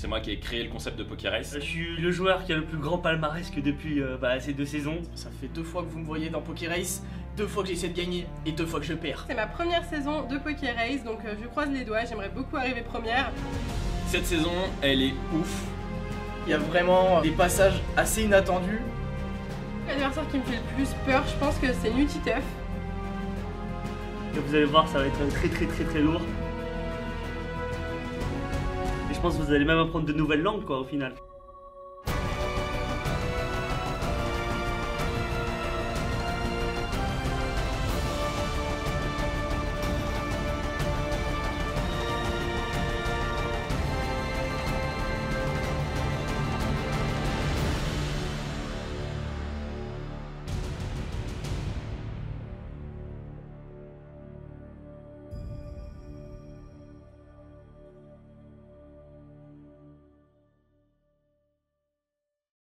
C'est moi qui ai créé le concept de Poker Race. Je suis le joueur qui a le plus grand palmarès que depuis euh, bah, ces deux saisons. Ça fait deux fois que vous me voyez dans Poker Race, deux fois que j'essaie de gagner et deux fois que je perds. C'est ma première saison de Poker Race, donc euh, je croise les doigts, j'aimerais beaucoup arriver première. Cette saison, elle est ouf. Il y a vraiment des passages assez inattendus. L'adversaire qui me fait le plus peur, je pense que c'est Nutiteuf. Et vous allez voir, ça va être très très très très lourd. Je pense que vous allez même apprendre de nouvelles langues quoi au final.